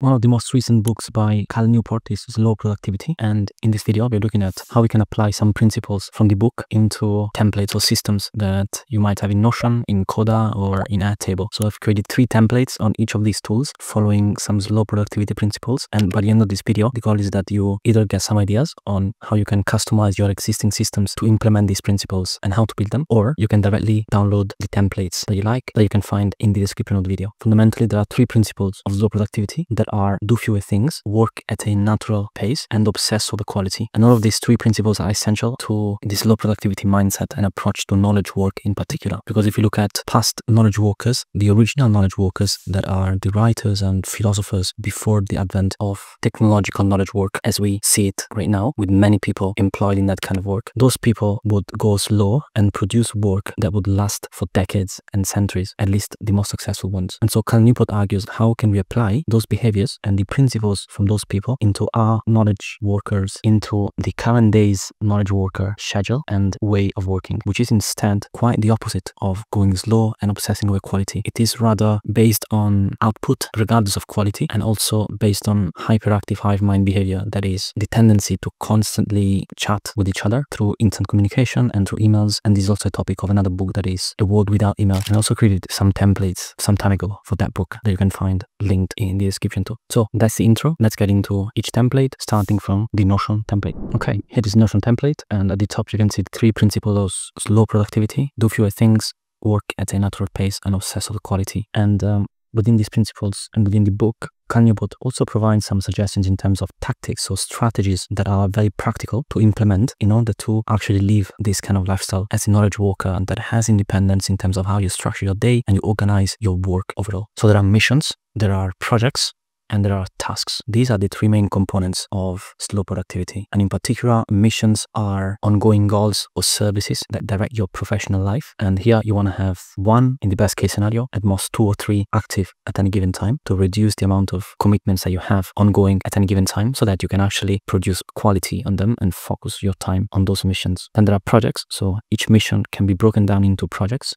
One of the most recent books by Cal Newport is Slow Productivity. And in this video, we're looking at how we can apply some principles from the book into templates or systems that you might have in Notion, in Coda, or in Airtable. So I've created three templates on each of these tools following some slow productivity principles. And by the end of this video, the goal is that you either get some ideas on how you can customize your existing systems to implement these principles and how to build them, or you can directly download the templates that you like that you can find in the description of the video. Fundamentally, there are three principles of slow productivity that that are do fewer things, work at a natural pace, and obsess over quality. And all of these three principles are essential to this low productivity mindset and approach to knowledge work in particular. Because if you look at past knowledge workers, the original knowledge workers that are the writers and philosophers before the advent of technological knowledge work as we see it right now, with many people employed in that kind of work, those people would go slow and produce work that would last for decades and centuries, at least the most successful ones. And so Cal Newport argues how can we apply those behaviors and the principles from those people into our knowledge workers, into the current day's knowledge worker schedule and way of working, which is instead quite the opposite of going slow and obsessing over quality. It is rather based on output, regardless of quality, and also based on hyperactive hive mind behavior. That is the tendency to constantly chat with each other through instant communication and through emails. And this is also a topic of another book that is A World Without Email. And I also created some templates some time ago for that book that you can find linked in the description so that's the intro. Let's get into each template, starting from the Notion template. Okay, here is Notion template. And at the top, you can see three principles of slow productivity, do fewer things, work at a natural pace, and obsess over quality. And um, within these principles and within the book, Newport also provides some suggestions in terms of tactics or strategies that are very practical to implement in order to actually live this kind of lifestyle as a knowledge worker that has independence in terms of how you structure your day and you organize your work overall. So there are missions, there are projects, and there are tasks. These are the three main components of slow productivity. And in particular, missions are ongoing goals or services that direct your professional life. And here you want to have one, in the best case scenario, at most two or three active at any given time to reduce the amount of commitments that you have ongoing at any given time so that you can actually produce quality on them and focus your time on those missions. Then there are projects. So each mission can be broken down into projects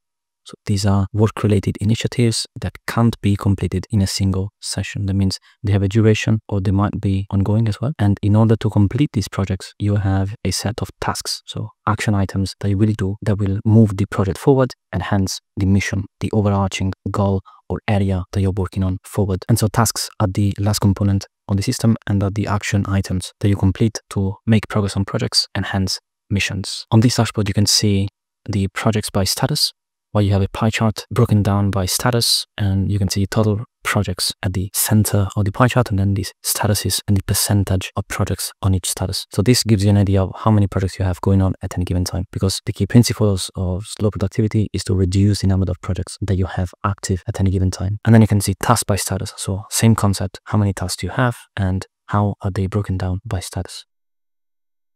so these are work-related initiatives that can't be completed in a single session. That means they have a duration or they might be ongoing as well. And in order to complete these projects, you have a set of tasks. So action items that you will do that will move the project forward and hence the mission, the overarching goal or area that you're working on forward. And so tasks are the last component on the system and are the action items that you complete to make progress on projects and hence missions. On this dashboard, you can see the projects by status where you have a pie chart broken down by status and you can see total projects at the center of the pie chart and then these statuses and the percentage of projects on each status. So this gives you an idea of how many projects you have going on at any given time because the key principles of slow productivity is to reduce the number of projects that you have active at any given time. And then you can see task by status. So same concept, how many tasks do you have and how are they broken down by status.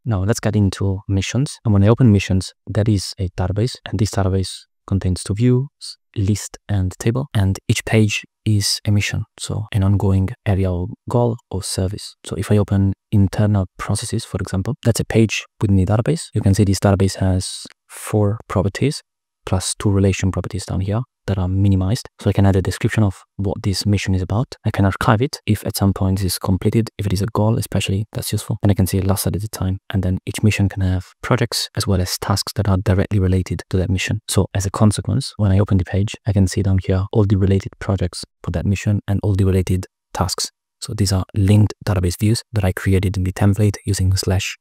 Now let's get into missions. And when I open missions, that is a database and this database contains two views, list and table, and each page is a mission, so an ongoing area or goal or service. So if I open internal processes, for example, that's a page within the database. You can see this database has four properties plus two relation properties down here that are minimized. So I can add a description of what this mission is about. I can archive it if at some point it is completed, if it is a goal especially, that's useful. And I can see last at a time. And then each mission can have projects as well as tasks that are directly related to that mission. So as a consequence, when I open the page, I can see down here all the related projects for that mission and all the related tasks. So these are linked database views that I created in the template using slash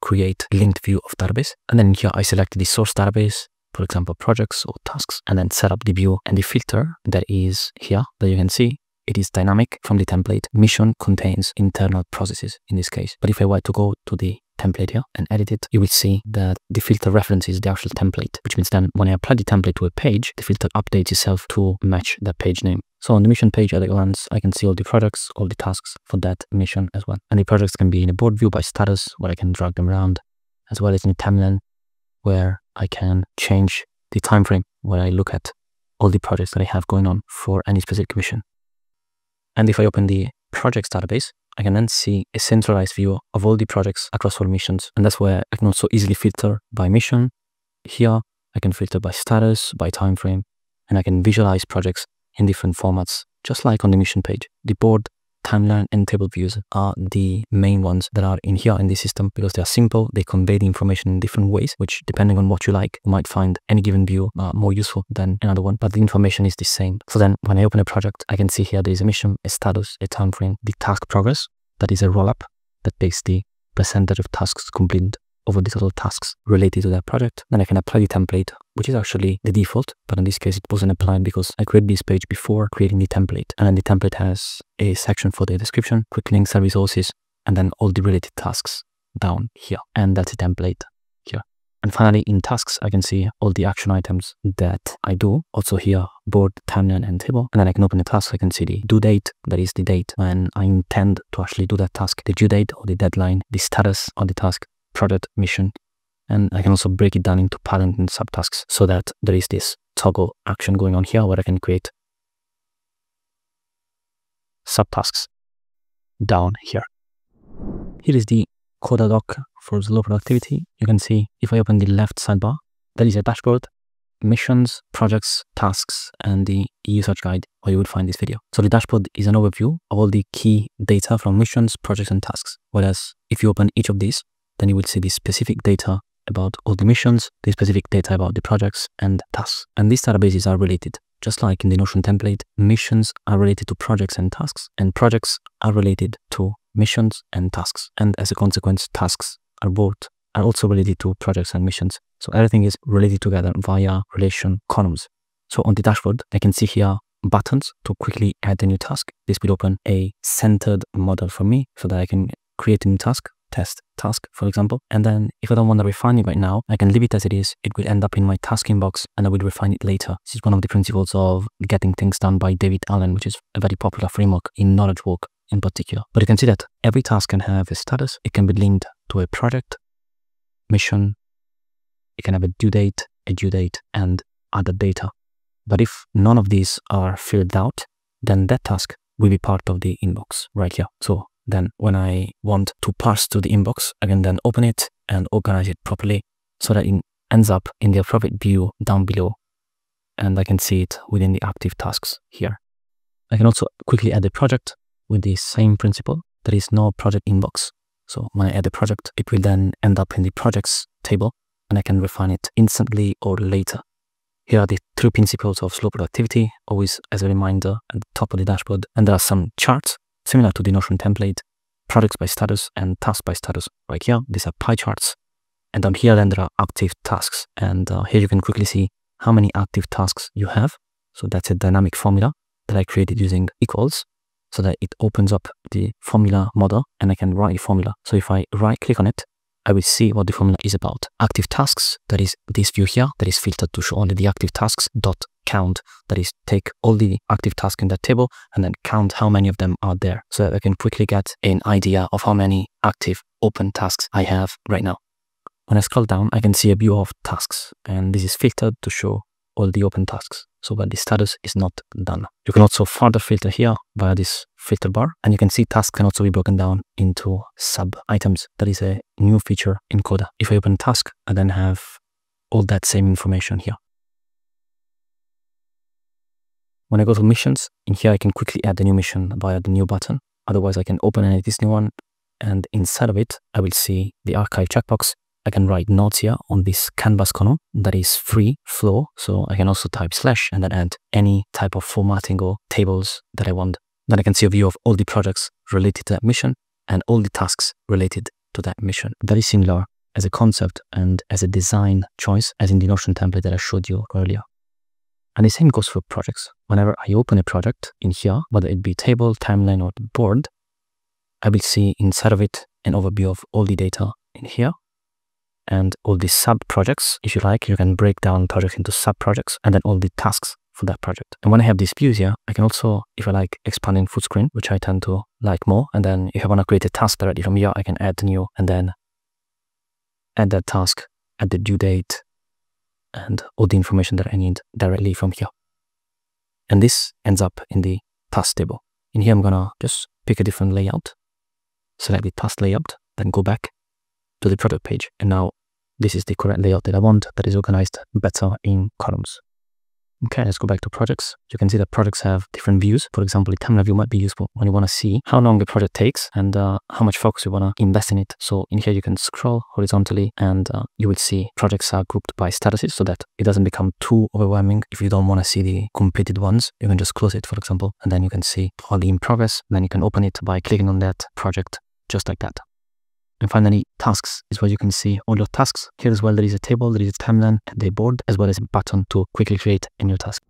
create linked view of database. And then here I select the source database for example, projects or tasks, and then set up the view and the filter that is here that you can see. It is dynamic from the template. Mission contains internal processes in this case. But if I were to go to the template here and edit it, you will see that the filter references the actual template, which means then when I apply the template to a page, the filter updates itself to match that page name. So on the mission page at a glance, I can see all the projects, all the tasks for that mission as well. And the projects can be in a board view by status, where I can drag them around, as well as in a timeline, where I can change the time frame where I look at all the projects that I have going on for any specific mission. And if I open the projects database, I can then see a centralized view of all the projects across all missions. And that's where I can also easily filter by mission. Here, I can filter by status, by time frame, and I can visualize projects in different formats, just like on the mission page. The board timeline and table views are the main ones that are in here in the system because they are simple. They convey the information in different ways, which depending on what you like, you might find any given view uh, more useful than another one, but the information is the same. So then when I open a project, I can see here there is a mission, a status, a time frame, the task progress, that is a roll-up that takes the percentage of tasks completed over the total tasks related to that project. Then I can apply the template, which is actually the default, but in this case it wasn't applied because I created this page before creating the template. And then the template has a section for the description, quick links and resources, and then all the related tasks down here. And that's a template here. And finally, in tasks, I can see all the action items that I do. Also here, board, timeline, and table. And then I can open the task. I can see the due date, that is the date when I intend to actually do that task, the due date or the deadline, the status of the task, product, mission. And I can also break it down into parent and subtasks so that there is this toggle action going on here where I can create subtasks down here. Here is the Coda doc for slow productivity. You can see if I open the left sidebar, there is a dashboard, missions, projects, tasks, and the usage guide where you would find this video. So the dashboard is an overview of all the key data from missions, projects, and tasks. Whereas if you open each of these, then you will see the specific data about all the missions, the specific data about the projects and tasks. And these databases are related. Just like in the Notion template, missions are related to projects and tasks, and projects are related to missions and tasks. And as a consequence, tasks are both are also related to projects and missions. So everything is related together via relation columns. So on the dashboard, I can see here buttons to quickly add a new task. This will open a centered modal for me so that I can create a new task test task, for example. And then if I don't want to refine it right now, I can leave it as it is. It will end up in my task inbox and I will refine it later. This is one of the principles of getting things done by David Allen, which is a very popular framework in knowledge work in particular. But you can see that every task can have a status. It can be linked to a project, mission. It can have a due date, a due date, and other data. But if none of these are filled out, then that task will be part of the inbox right here. So then when I want to parse to the inbox, I can then open it and organize it properly so that it ends up in the appropriate view down below and I can see it within the active tasks here. I can also quickly add a project with the same principle. There is no project inbox. So when I add a project, it will then end up in the projects table and I can refine it instantly or later. Here are the three principles of slow productivity, always as a reminder at the top of the dashboard. And there are some charts similar to the Notion template, products by status and tasks by status right here. These are pie charts. And down here, then there are active tasks. And uh, here you can quickly see how many active tasks you have. So that's a dynamic formula that I created using equals so that it opens up the formula modal and I can write a formula. So if I right click on it, I will see what the formula is about. Active tasks, that is this view here, that is filtered to show only the active tasks dot count. That is take all the active tasks in that table and then count how many of them are there so that I can quickly get an idea of how many active open tasks I have right now. When I scroll down, I can see a view of tasks and this is filtered to show all the open tasks so that the status is not done. You can also further filter here via this filter bar and you can see tasks can also be broken down into sub items. That is a new feature in Coda. If I open task, I then have all that same information here. When I go to missions, in here I can quickly add the new mission via the new button. Otherwise I can open this new one and inside of it I will see the archive checkbox I can write notes here on this canvas column that is free flow. So I can also type slash and then add any type of formatting or tables that I want. Then I can see a view of all the projects related to that mission and all the tasks related to that mission. Very similar as a concept and as a design choice as in the Notion template that I showed you earlier. And the same goes for projects. Whenever I open a project in here, whether it be table, timeline, or board, I will see inside of it an overview of all the data in here and all the sub projects. If you like, you can break down projects into sub projects and then all the tasks for that project. And when I have these views here, I can also, if I like expanding full screen, which I tend to like more, and then if I want to create a task directly from here, I can add new and then add that task, add the due date, and all the information that I need directly from here. And this ends up in the task table. In here, I'm gonna just pick a different layout, select the task layout, then go back to the product page. And now this is the correct layout that I want that is organized better in columns. Okay, let's go back to projects. You can see that projects have different views. For example, the timeline view might be useful when you want to see how long a project takes and uh, how much focus you want to invest in it. So in here, you can scroll horizontally and uh, you will see projects are grouped by statuses so that it doesn't become too overwhelming. If you don't want to see the completed ones, you can just close it, for example, and then you can see all the in progress. Then you can open it by clicking on that project just like that. And finally, tasks is where you can see all your tasks. Here as well, there is a table, there is a timeline, and a board, as well as a button to quickly create a new task.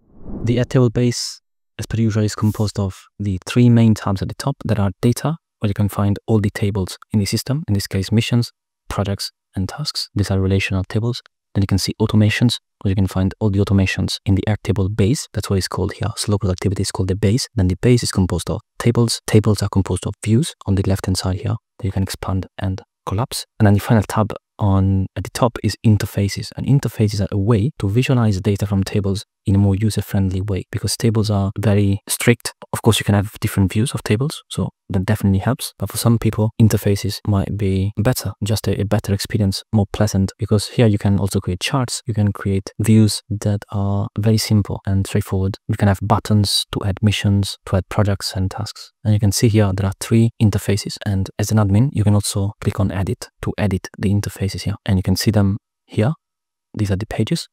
The Airtable base, as per usual, is composed of the three main tabs at the top that are data, where you can find all the tables in the system, in this case, missions, projects, and tasks. These are relational tables. Then you can see automations, where you can find all the automations in the Airtable base. That's what it's called here. Slow productivity is called the base. Then the base is composed of tables. Tables are composed of views on the left-hand side here that you can expand and collapse. And then the final tab on at the top is interfaces and interfaces are a way to visualize data from tables in a more user-friendly way because tables are very strict. Of course, you can have different views of tables, so that definitely helps. But for some people, interfaces might be better, just a, a, better experience, more pleasant because here you can also create charts. You can create views that are very simple and straightforward. You can have buttons to add missions, to add projects and tasks. And you can see here there are three interfaces. And as an admin, you can also click on edit to edit the interfaces here. And you can see them here. These are the pages.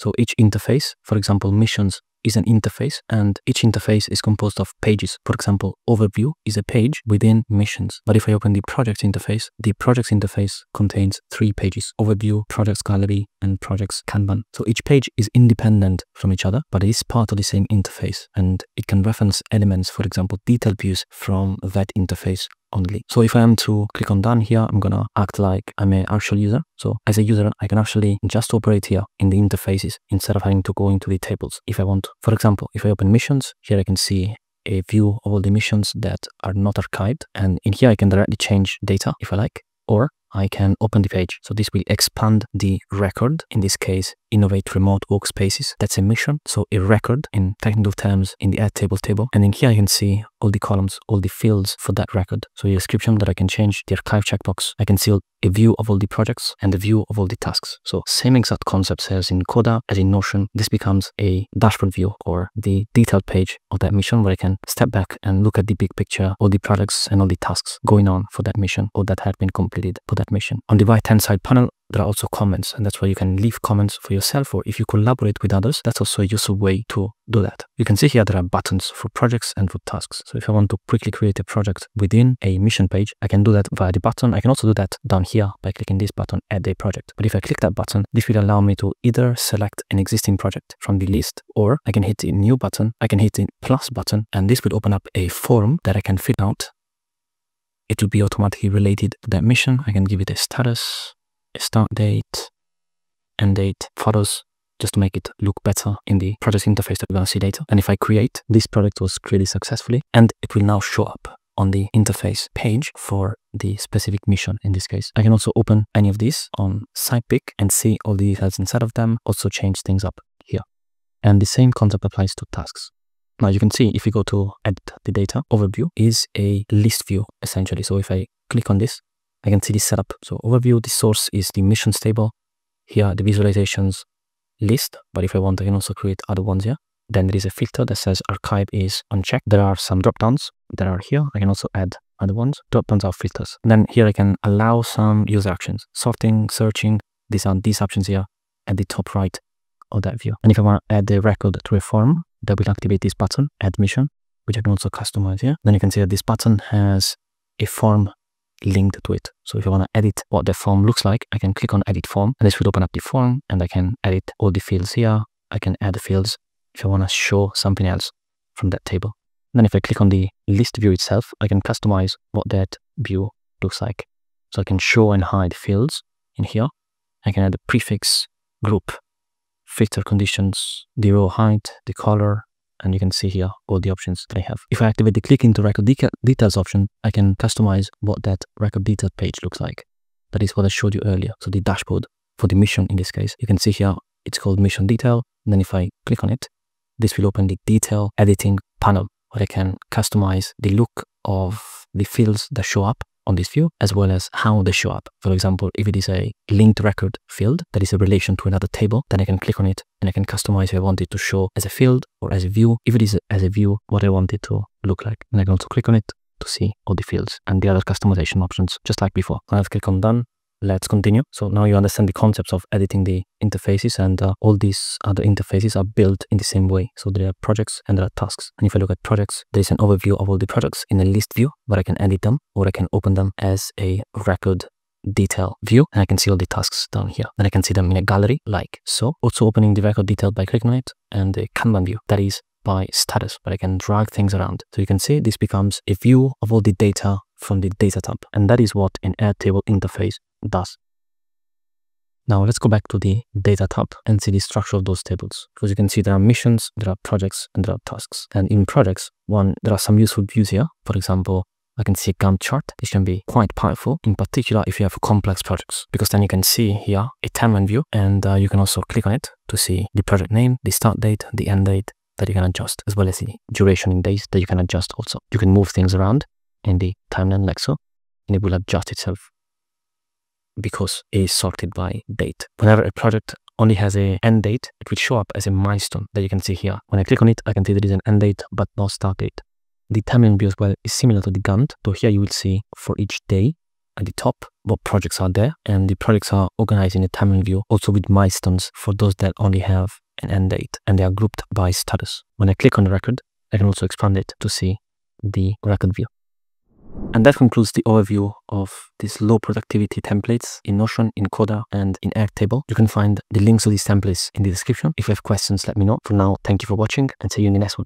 So each interface, for example, missions is an interface and each interface is composed of pages. For example, overview is a page within missions. But if I open the projects interface, the projects interface contains three pages, overview, projects gallery, and projects Kanban. So each page is independent from each other, but it is part of the same interface and it can reference elements, for example, detailed views from that interface only. So if I am to click on done here, I'm gonna act like I'm an actual user. So as a user, I can actually just operate here in the interfaces instead of having to go into the tables if I want. For example, if I open missions, here I can see a view of all the missions that are not archived. And in here, I can directly change data if I like, or I can open the page. So this will expand the record, in this case, innovate remote workspaces. That's a mission. So a record in technical terms in the Airtable. Table. And in here I can see all the columns, all the fields for that record. So a description that I can change, the archive checkbox. I can see a view of all the projects and a view of all the tasks. So same exact concept as in Coda, as in Notion, this becomes a dashboard view or the detailed page of that mission where I can step back and look at the big picture, all the projects and all the tasks going on for that mission or that had been completed mission. On the right hand side panel, there are also comments and that's where you can leave comments for yourself or if you collaborate with others that's also a useful way to do that. You can see here there are buttons for projects and for tasks. So if i want to quickly create a project within a mission page i can do that via the button. I can also do that down here by clicking this button add a project. But if i click that button this will allow me to either select an existing project from the list or i can hit the new button i can hit the plus button and this will open up a form that i can fill out it will be automatically related to that mission i can give it a status a start date, end date, photos, just to make it look better in the project interface that we're going to see later. And if I create, this project was created successfully, and it will now show up on the interface page for the specific mission in this case. I can also open any of these on SidePick and see all the details inside of them, also change things up here. And the same concept applies to tasks. Now you can see if you go to edit the data overview is a list view essentially. So if I click on this, I can see this setup. So overview, the source is the missions table. Here, the visualizations list. But if I want, I can also create other ones here. Then there is a filter that says archive is unchecked. There are some dropdowns that are here. I can also add other ones. Dropdowns are filters. And then here I can allow some user actions, sorting, searching. These are these options here at the top right of that view. And if I want to add the record to a form, that will activate this button, admission, which I can also customize here. Then you can see that this button has a form linked to it. So if I want to edit what the form looks like, I can click on edit form and this will open up the form and I can edit all the fields here. I can add fields if I want to show something else from that table. And then if I click on the list view itself, I can customize what that view looks like. So I can show and hide fields in here. I can add a prefix, group, filter conditions, the row height, the color, and you can see here all the options that I have. If I activate the click into record details option, I can customize what that record detail page looks like. That is what I showed you earlier. So the dashboard for the mission in this case, you can see here, it's called mission detail. And then if I click on it, this will open the detail editing panel where I can customize the look of the fields that show up on this view, as well as how they show up. For example, if it is a linked record field that is a relation to another table, then I can click on it and I can customize if I want it to show as a field or as a view. If it is as a view, what I want it to look like. And I can also click on it to see all the fields and the other customization options, just like before. Let's click on done let's continue. So now you understand the concepts of editing the interfaces and uh, all these other interfaces are built in the same way. So there are projects and there are tasks. And if I look at projects, there's an overview of all the projects in a list view where I can edit them or I can open them as a record detail view and I can see all the tasks down here. Then I can see them in a gallery like so. Also opening the record detail by clicking on it and the Kanban view that is by status, but I can drag things around. So you can see this becomes a view of all the data from the data tab. And that is what an Airtable interface does. Now let's go back to the data tab and see the structure of those tables. Because you can see there are missions, there are projects, and there are tasks. And in projects, one, there are some useful views here. For example, I can see a Gantt chart. This can be quite powerful, in particular if you have complex projects, because then you can see here a timeline view, and uh, you can also click on it to see the project name, the start date, the end date that you can adjust, as well as the duration in days that you can adjust also. You can move things around in the timeline like so, and it will adjust itself because it is sorted by date. Whenever a project only has a end date, it will show up as a milestone that you can see here. When I click on it, I can see there is an end date, but no start date. The timeline view as well is similar to the Gantt. So here you will see for each day at the top what projects are there and the projects are organized in a timeline view also with milestones for those that only have an end date and they are grouped by status. When I click on the record, I can also expand it to see the record view. And that concludes the overview of these low productivity templates in Notion, in Coda, and in Airtable. You can find the links to these templates in the description. If you have questions, let me know. For now, thank you for watching and see you in the next one.